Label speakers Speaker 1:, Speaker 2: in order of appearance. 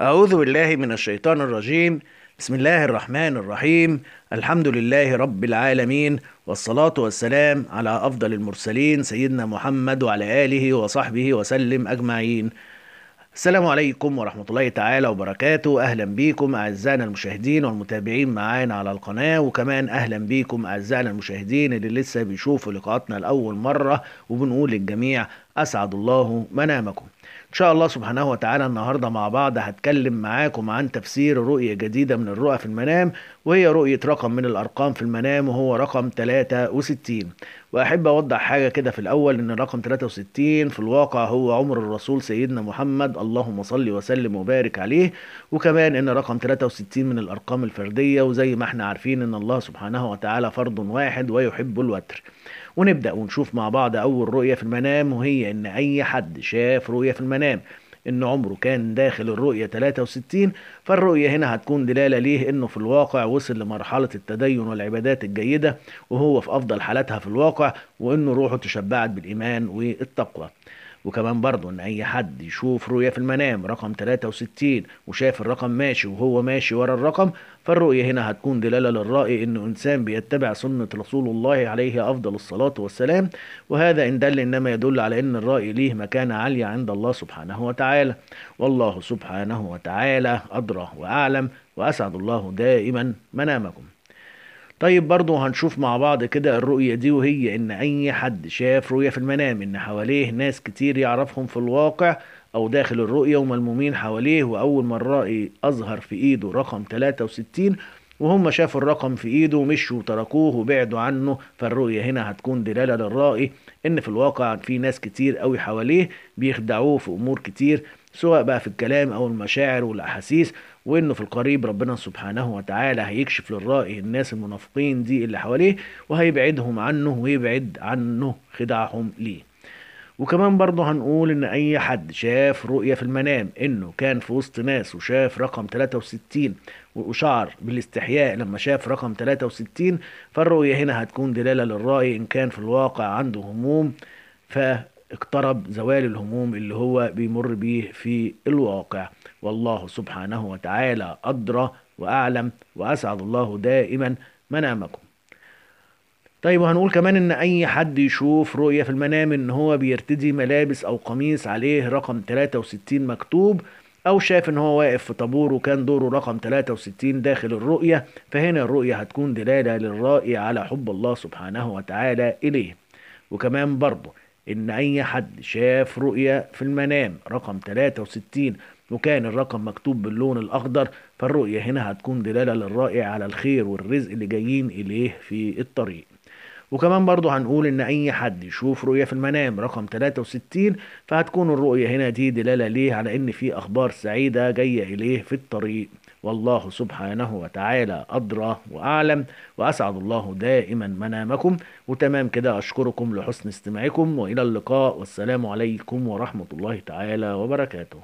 Speaker 1: أعوذ بالله من الشيطان الرجيم. بسم الله الرحمن الرحيم. الحمد لله رب العالمين والصلاة والسلام على أفضل المرسلين سيدنا محمد وعلى آله وصحبه وسلم أجمعين. السلام عليكم ورحمة الله تعالى وبركاته. أهلا بيكم أعزائنا المشاهدين والمتابعين معانا على القناة وكمان أهلا بيكم أعزائنا المشاهدين اللي لسه بيشوفوا لقاءاتنا لأول مرة وبنقول للجميع أسعد الله منامكم. إن شاء الله سبحانه وتعالى النهاردة مع بعض هتكلم معاكم عن تفسير رؤية جديدة من الرؤى في المنام وهي رؤية رقم من الأرقام في المنام وهو رقم 63 وأحب أوضح حاجة كده في الأول إن رقم 63 في الواقع هو عمر الرسول سيدنا محمد اللهم صل وسلم وبارك عليه. وكمان إن رقم 63 من الأرقام الفردية وزي ما إحنا عارفين إن الله سبحانه وتعالى فرد واحد ويحب الوتر. ونبدأ ونشوف مع بعض أول رؤية في المنام وهي إن أي حد شاف رؤية في المنام إن عمره كان داخل الرؤية 63 فالرؤية هنا هتكون دلالة ليه؟ إنه في الواقع وصل لمرحلة التدين والعبادات الجيدة وهو في أفضل حالاتها في الواقع وإنه روحه تشبعت بالإيمان والتقوى. وكمان برضه إن أي حد يشوف رؤية في المنام رقم 63 وشاف الرقم ماشي وهو ماشي ورا الرقم فالرؤية هنا هتكون دلالة للرأي إنه إنسان بيتبع سنة رسول الله عليه أفضل الصلاة والسلام وهذا إن دل إنما يدل على إن الرأي ليه مكانة عالية عند الله سبحانه وتعالى. والله سبحانه وتعالى أدرى وأعلم وأسعد الله دائما منامكم. طيب برضه هنشوف مع بعض كده الرؤية دي وهي إن أي حد شاف رؤية في المنام إن حواليه ناس كتير يعرفهم في الواقع أو داخل الرؤية وملمومين حواليه وأول الرأي أظهر في إيده رقم 63 وهم شافوا الرقم في إيده ومشوا وتركوه وبعدوا عنه فالرؤية هنا هتكون دلالة للرائي إن في الواقع في ناس كتير قوي حواليه بيخدعوه في أمور كتير سواء بقى في الكلام أو المشاعر والأحاسيس وإنه في القريب ربنا سبحانه وتعالى هيكشف للرائي الناس المنافقين دي اللي حواليه وهيبعدهم عنه ويبعد عنه خدعهم ليه. وكمان برضه هنقول إن أي حد شاف رؤية في المنام إنه كان في وسط ناس وشاف رقم 63 وشعر بالاستحياء لما شاف رقم 63 فالرؤية هنا هتكون دلالة للرأي إن كان في الواقع عنده هموم فاقترب زوال الهموم اللي هو بيمر بيه في الواقع. والله سبحانه وتعالى أدرى وأعلم وأسعد الله دائما منامكم. طيب وهنقول كمان إن أي حد يشوف رؤية في المنام إن هو بيرتدي ملابس أو قميص عليه رقم 63 مكتوب أو شاف إن هو واقف في طابور وكان دوره رقم 63 داخل الرؤية فهنا الرؤية هتكون دلالة للرائي على حب الله سبحانه وتعالى إليه. وكمان برضه إن أي حد شاف رؤية في المنام رقم 63 وكان الرقم مكتوب باللون الأخضر فالرؤية هنا هتكون دلالة للرائي على الخير والرزق اللي جايين إليه في الطريق. وكمان برضه هنقول إن أي حد يشوف رؤية في المنام رقم 63 فهتكون الرؤية هنا دي دلالة ليه؟ على إن في أخبار سعيدة جاية إليه في الطريق. والله سبحانه وتعالى أدرى وأعلم وأسعد الله دائما منامكم. وتمام كده أشكركم لحسن استماعكم وإلى اللقاء والسلام عليكم ورحمة الله تعالى وبركاته.